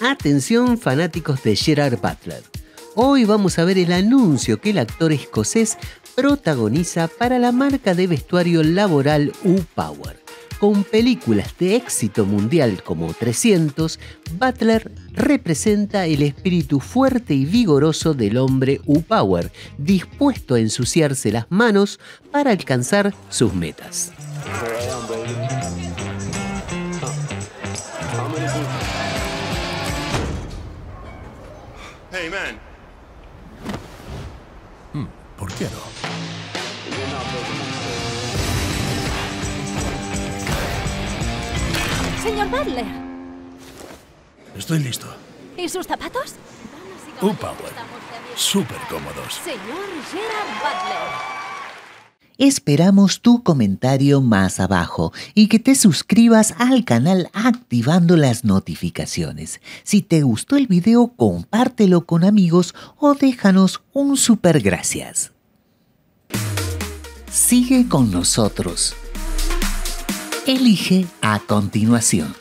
Atención fanáticos de Gerard Butler. Hoy vamos a ver el anuncio que el actor escocés protagoniza para la marca de vestuario laboral U-Power. Con películas de éxito mundial como 300, Butler representa el espíritu fuerte y vigoroso del hombre U-Power, dispuesto a ensuciarse las manos para alcanzar sus metas. Hey, man. Hmm, ¿Por qué no? Señor Butler. Estoy listo. ¿Y sus zapatos? U-Power. Súper cómodos. Señor Gerard Butler. Esperamos tu comentario más abajo y que te suscribas al canal activando las notificaciones. Si te gustó el video, compártelo con amigos o déjanos un super gracias. Sigue con nosotros. Elige a continuación.